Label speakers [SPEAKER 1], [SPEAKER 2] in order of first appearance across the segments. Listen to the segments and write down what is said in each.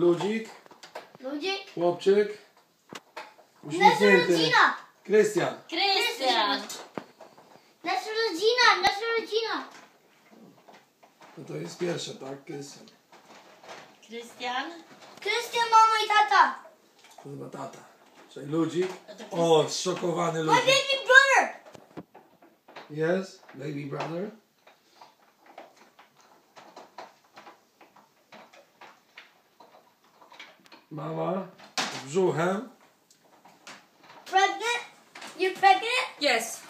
[SPEAKER 1] Ludzik,
[SPEAKER 2] Ludzik.
[SPEAKER 1] chłopczyk,
[SPEAKER 2] Nasza
[SPEAKER 1] uśmiechnięty.
[SPEAKER 2] rodzina.
[SPEAKER 1] Krystian.
[SPEAKER 3] Krystian.
[SPEAKER 2] Nasza rodzina, nasza rodzina.
[SPEAKER 1] No to jest pierwsze, tak? Krystian.
[SPEAKER 3] Krystian.
[SPEAKER 2] Krystian, mama i tata.
[SPEAKER 1] To chyba tata. Czyli ludzik. O, zszokowany
[SPEAKER 2] My
[SPEAKER 1] ludzik.
[SPEAKER 2] baby brother.
[SPEAKER 1] Yes, baby brother. Mama z brzuchem.
[SPEAKER 2] Pregnant? You're pregnant?
[SPEAKER 3] Yes.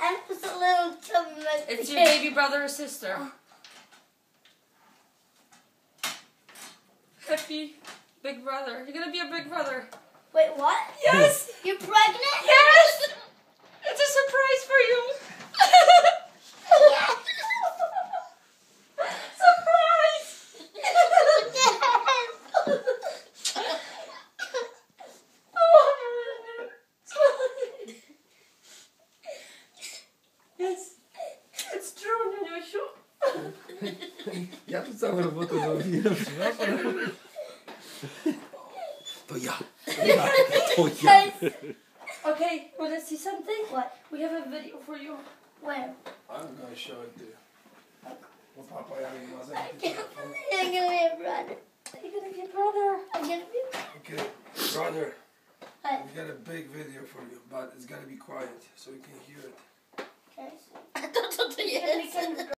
[SPEAKER 2] And it's a little chubby
[SPEAKER 3] It's your baby brother or sister. Oh. Happy big brother. You're gonna be a big brother.
[SPEAKER 2] Wait, what?
[SPEAKER 3] Yes.
[SPEAKER 2] You're pregnant?
[SPEAKER 3] Yes. It's a surprise for you.
[SPEAKER 2] Yes.
[SPEAKER 3] surprise. yes. It's true, Nianiusiu.
[SPEAKER 1] Ja tu całą robotę zrobiłem. To ja. To ja. To ja.
[SPEAKER 3] Okay, wanna see something?
[SPEAKER 2] What?
[SPEAKER 3] We have a video for you.
[SPEAKER 2] Where?
[SPEAKER 1] I'm gonna show it to you. Bo papa Janek ma
[SPEAKER 2] I'm
[SPEAKER 1] zajęty telefon.
[SPEAKER 2] gonna be a brother.
[SPEAKER 3] You're gonna be a brother.
[SPEAKER 2] I'm gonna be
[SPEAKER 1] Okay, brother,
[SPEAKER 2] What?
[SPEAKER 1] we got a big video for you, but it's gotta be quiet so you can hear it.
[SPEAKER 2] Okay.